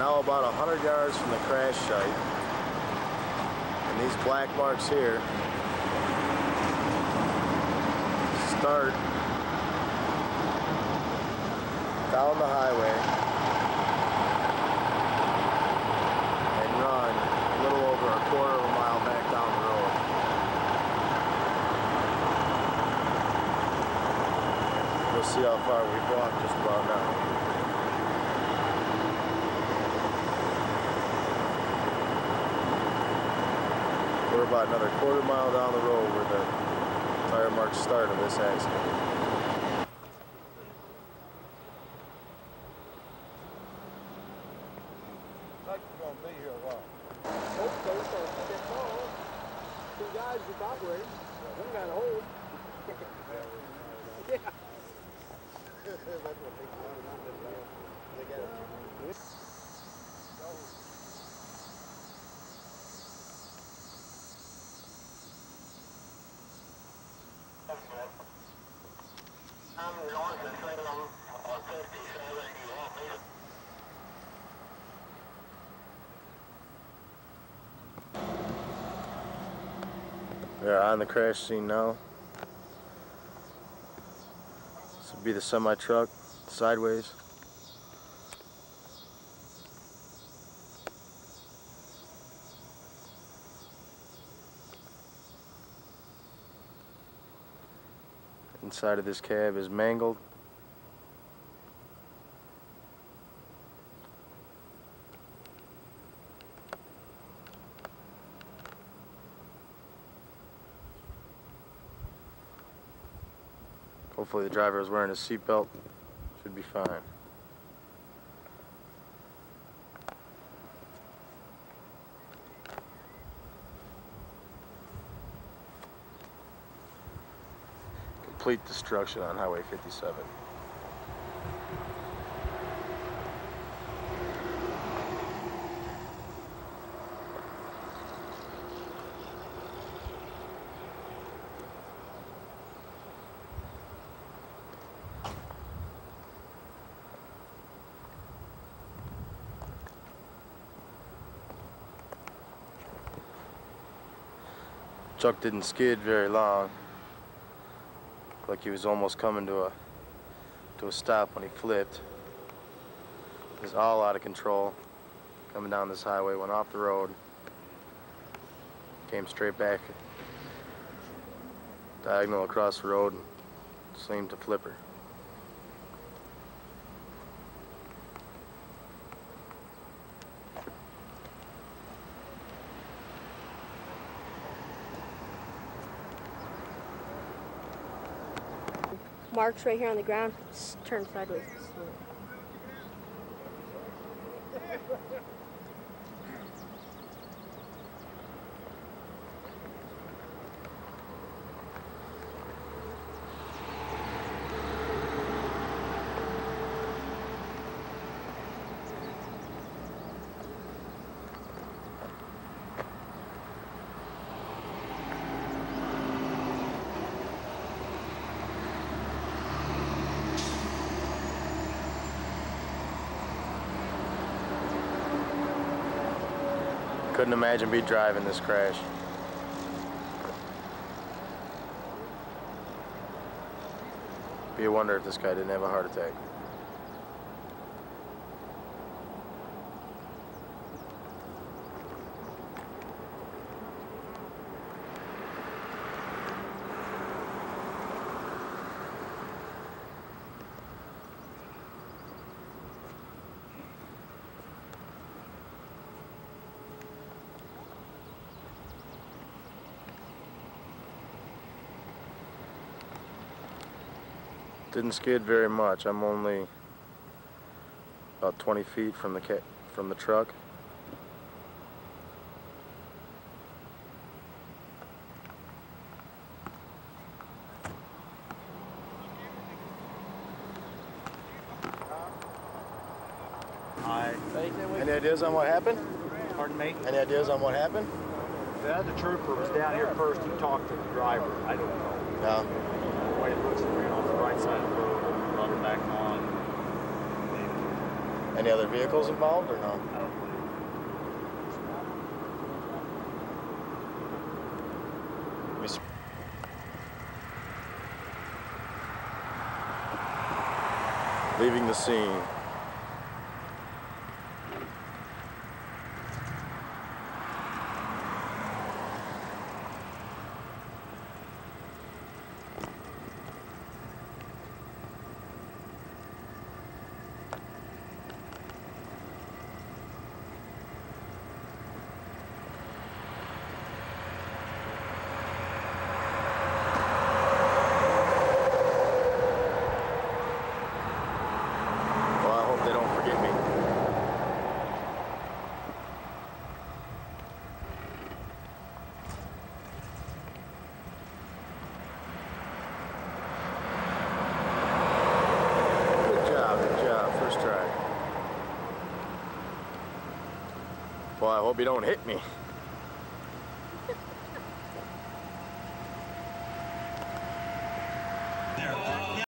Now about 100 yards from the crash site. And these black marks here start down the highway and run a little over a quarter of a mile back down the road. We'll see how far we've walked just about now. We're about another quarter mile down the road where the tire marks start of this accident. Like They're on the crash scene now. This would be the semi truck sideways. Inside of this cab is mangled. Hopefully the driver is wearing his seatbelt. Should be fine. Complete destruction on Highway 57. Truck didn't skid very long. Like he was almost coming to a to a stop when he flipped. It was all out of control. Coming down this highway, went off the road. Came straight back diagonal across the road and seemed to flipper. Marks right here on the ground. Turn sideways. Couldn't imagine me driving this crash. Be a wonder if this guy didn't have a heart attack. Didn't skid very much. I'm only about 20 feet from the from the truck. I, Any ideas on what happened? pardon me? Any ideas on what happened? The other trooper was down here first. He talked to the driver. I don't know. No. It looks, he ran off the right side of the road, brought her back on. Any other vehicles involved or no? S- Leaving the scene. Well, I hope they don't forget me. Good job, good job. First try. Well, I hope you don't hit me.